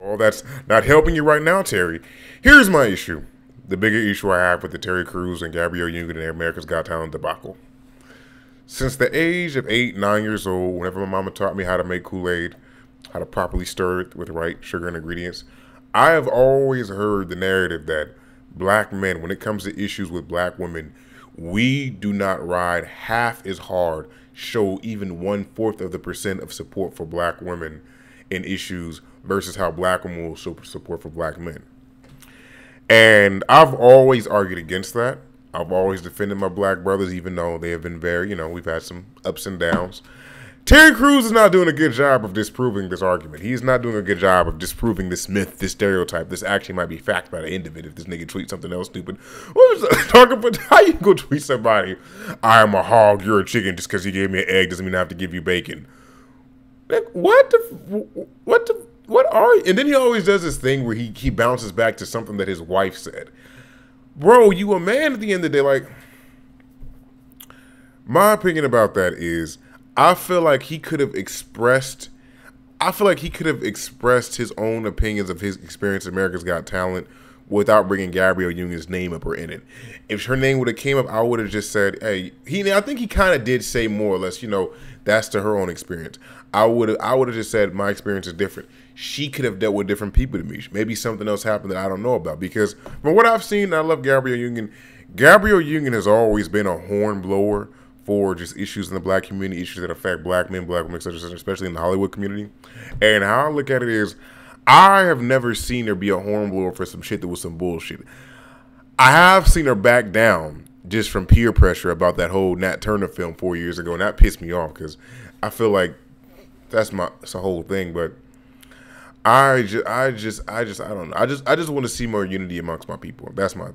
Well, that's not helping you right now, Terry. Here's my issue. The bigger issue I have with the Terry Crews and Gabrielle Union and America's Got Talent debacle. Since the age of eight, nine years old, whenever my mama taught me how to make Kool Aid, how to properly stir it with the right sugar and ingredients, I have always heard the narrative that black men, when it comes to issues with black women, we do not ride half as hard, show even one fourth of the percent of support for black women in issues versus how black women will show support for black men. And I've always argued against that. I've always defended my black brothers, even though they have been very, you know, we've had some ups and downs. Terry Crews is not doing a good job of disproving this argument. He's not doing a good job of disproving this myth, this stereotype. This actually might be fact by the end of it if this nigga tweets something else stupid. What talking about? How you go tweet somebody, I am a hog, you're a chicken, just because he gave me an egg doesn't mean I have to give you bacon. Like, what the, what the, what are you? And then he always does this thing where he, he bounces back to something that his wife said. Bro, you a man at the end of the day. Like, my opinion about that is I feel like he could have expressed, I feel like he could have expressed his own opinions of his experience at America's Got Talent without bringing Gabrielle Union's name up or in it. If her name would have came up, I would have just said, "Hey, he." I think he kind of did say more or less, you know, that's to her own experience. I would have, I would have just said my experience is different. She could have dealt with different people to me. Maybe something else happened that I don't know about. Because from what I've seen, I love Gabrielle Union. Gabrielle Union has always been a horn blower for just issues in the black community, issues that affect black men, black women, etc., especially in the Hollywood community. And how I look at it is, I have never seen her be a hornblower for some shit that was some bullshit. I have seen her back down just from peer pressure about that whole Nat Turner film four years ago, and that pissed me off because I feel like that's my it's a whole thing. But I just, I just, I just, I don't know. I just, I just want to see more unity amongst my people. That's my